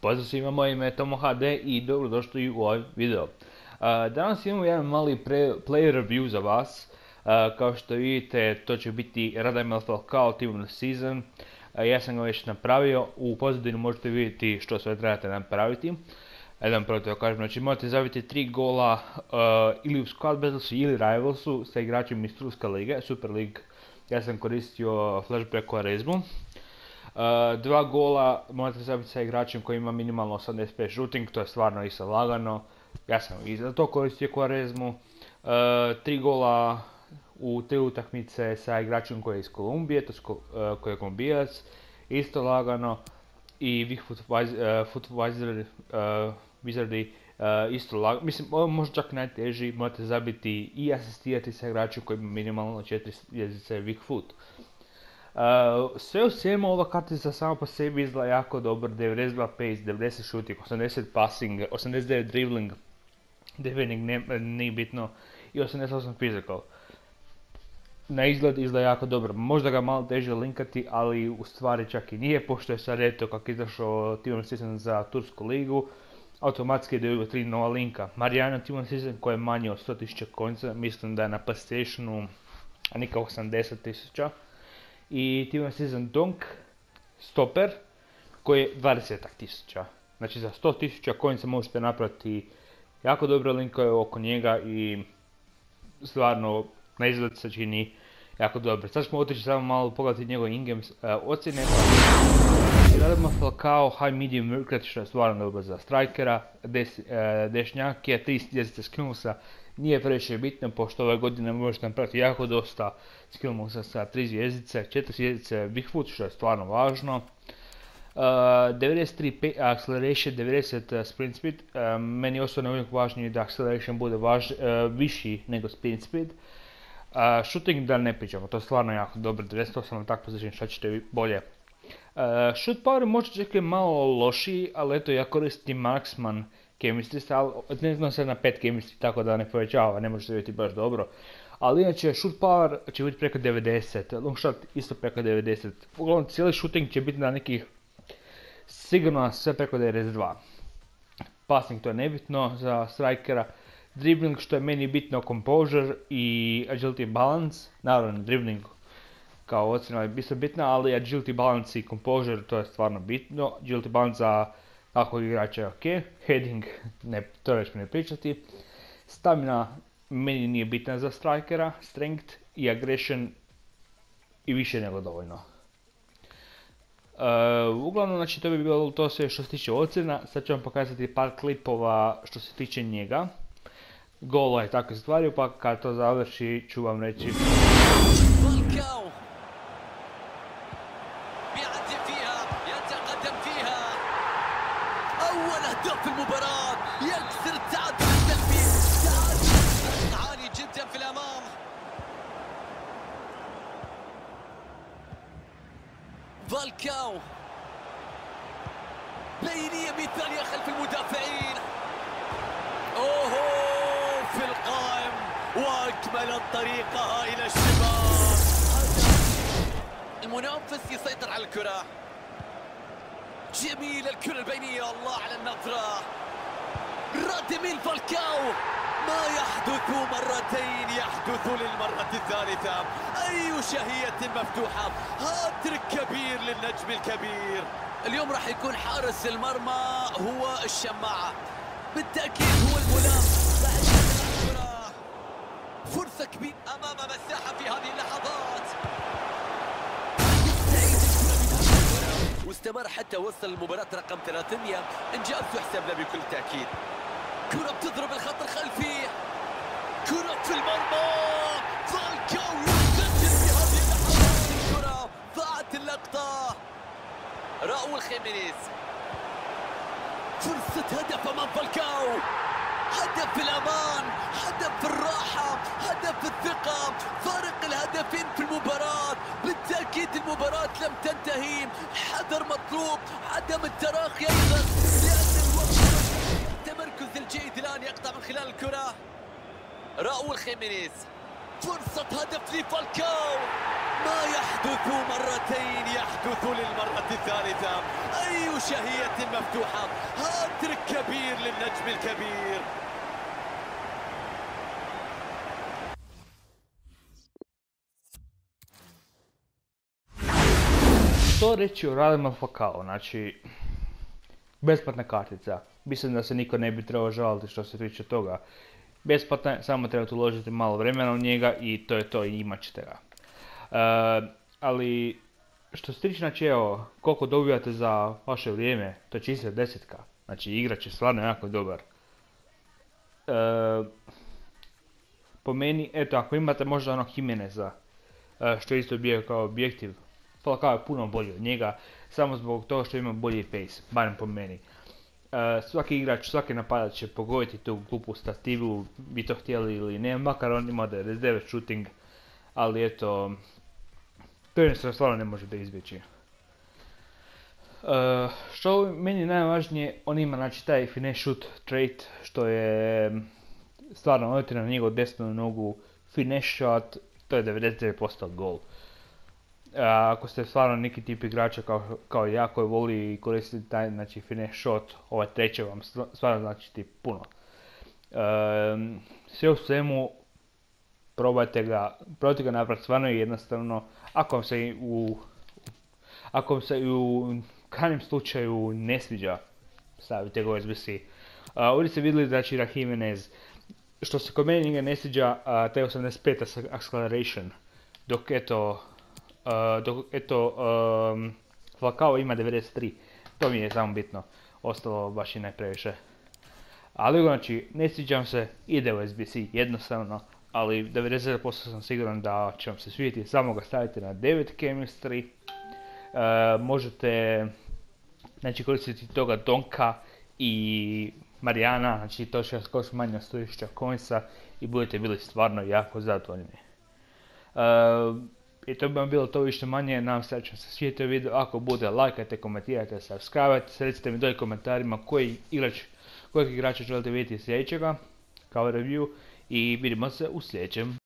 Pozdrav svima, moje ime je Tomo HD i dobrodošli u ovaj video. Danas imamo jedan mali player review za vas. Kao što vidite, to će biti Radamel Falcao Team of Season. Ja sam ga već napravio, u pozadinu možete vidjeti što sve trebate napraviti. Jedan prvo to kažem, znači morate zaviti tri gola ili u Squad Battlesu ili Rivalsu sa igračem iz Turska lige, Super League. Ja sam koristio Flash preko Arezmu. Uh, dva gola morate zabiti sa igračem koji ima minimalno 85 shooting, to je stvarno isto lagano. Ja sam i za to koristio Quaresmu. Uh, tri gola u tri utakmice sa igračem koji je iz Kolumbije, to uh, koji je kolumbijac, isto lagano. I Vic Foot Wizardi isto lagano. Mislim, može čak najteži, morate zabiti i asistirati sa igračem koji ima minimalno 4 jezice Vic Foot sve u svemu ova kartica sama po sebi izgleda jako dobro, 92 pace, 90 shooting, 80 passing, 89 dribbling, defending nije bitno i 88 physical. Na izgled izgleda jako dobro, možda ga malo teže linkati, ali u stvari čak i nije, pošto je sad eto kako izašao Team Season za Tursku ligu, automatski je dobio 3 nova linka. Marijana Team Season koji je manje od 100.000 konca, mislim da je na PlayStationu, a nika 80.000 i ti Season Dunk Stopper koji je 20 tisuća. Znači za 100 tisuća se možete napraviti jako dobre linkove oko njega i stvarno na izgled se čini jako dobro. Sad ćemo otići samo malo pogledati njegove in-game uh, ocjene. Radimo Falcao High Medium Mercat što je stvarno dobro za strikera, des, uh, dešnjak je 3 jezice skillsa, nije previše bitno, pošto ove godine možete napraviti jako dosta skillmosa sa 3 zvijezdice, 4 zvijezdice Bigfoot, što je stvarno važno. Uh, 93 acceleration, 90 uh, sprint speed. Uh, meni osobno uvijek važnije da acceleration bude važ, viši nego sprint speed. Shooting da ne pričamo, to je stvarno jako dobro, 98 attack position, šta ćete bolje. Uh, shoot power možda je malo lošiji, ali eto ja koristim Marksman chemistry style, ne znam se na 5 chemistry, tako da ne povećava, ne može se vidjeti baš dobro. Ali inače, shoot power će biti preko 90, long shot isto preko 90. Uglavnom, cijeli shooting će biti na nekih, sigurno sve preko 92. Passing to je nebitno za strikera. Dribbling što je meni bitno, composure i agility balance. Naravno, dribbling kao ocjena je bitna, ali agility balance i composure to je stvarno bitno. Agility balance za ako igrača je ok, heading, ne, to već ne pričati. Stamina meni nije bitna za strikera, strength i aggression i više nego dovoljno. Uh, uglavnom, znači to bi bilo to sve što se tiče ocjena, sad ću vam pokazati par klipova što se tiče njega. Golo je tako stvario, pa kad to završi ću vam reći... في المباراة يكسر التعادل عالي جدا في الأمام. فالكاو. بينية مثالية خلف المدافعين. اوه في القائم. وأكمل طريقها إلى الشباك المنافس يسيطر على الكرة. جميل الكرة البينية. الله على النظرة. رادميل فالكاو ما يحدث مرتين يحدث للمرة الثالثة. أي شهية مفتوحة. هاتريك كبير للنجم الكبير. اليوم راح يكون حارس المرمى هو الشماعة. بالتأكيد هو الملام. فرصة كبيرة أمام مساحة في هذه اللحظات واستمر حتى وصل المباراة رقم 300 إنجاز يحسب له بكل تأكيد كرة بتضرب الخط الخلفي كرة في المرمى. فالكاو يسجل في هذه الكرة ضاعت اللقطة. راؤول خيمينيز. فرصة هدف أمام فالكاو هدف في الأمان. هدف في الراحة. المباراة لم تنتهي. حذر مطلوب. عدم التراخي أيضا. لأن الوقت التمركز الجيد الآن يقطع من خلال الكرة. راؤول خيمينيز. فرصة هدف لفالكاو ما يحدث مرتين يحدث للمرة الثالثة. أي شهية مفتوحة؟ هاتريك كبير للنجم الكبير. Što reći o Radima Falcao, znači, besplatna kartica. Mislim da se niko ne bi trebao žaliti što se tiče toga. Besplatna samo trebate uložiti malo vremena u njega i to je to i imat ćete ga. E, ali, što se tiče, znači evo, koliko dobivate za vaše vrijeme, to je čista desetka. Znači, igrač je stvarno jako dobar. E, po meni, eto, ako imate možda onog Jimeneza, e, što je isto bio kao objektiv, Falcao je puno bolji od njega, samo zbog toga što ima bolji pace, barem po meni. E, svaki igrač, svaki napadač će pogoditi tu glupu stativu, bi to htjeli ili ne, makar on ima 99 shooting, ali eto, to jednostavno stvarno ne možete izbjeći. E, što meni najvažnije, on ima znači taj finesse shoot trait, što je stvarno odete na njegov desnu nogu, finesse shot, to je 99% gol. Ako ste stvarno neki tip igrača kao, kao ja koji voli koristiti taj znači, finesse shot, ovaj treći vam stvarno znači ti puno. sve u svemu, probajte ga, probajte ga napraviti stvarno jednostavno, ako vam se u ako vam se u krajnjem slučaju ne sviđa, stavite ga u SBC. Uh, ovdje ste vidjeli znači Rahimenez, što se kod njega ne sviđa, uh, taj 85 acceleration, dok eto, dok eto, um, Falcao ima 93, to mi je samo bitno, ostalo baš i ne previše. Ali znači, ne sviđam se, ide u SBC jednostavno, ali 90% sam siguran da će vam se svidjeti, samo ga stavite na 9 chemistry, uh, možete znači, koristiti toga Donka i Marijana, znači to će vas manje od 100.000 coinsa i budete bili stvarno jako zadovoljni. Uh, I to bi vam bilo to više manje, nam se se svijetiti video, ako bude lajkajte, komentirajte, subscribe, recite mi doj komentarima koji igrač, kojeg igrača želite vidjeti sljedećega kao review i vidimo se u sljedećem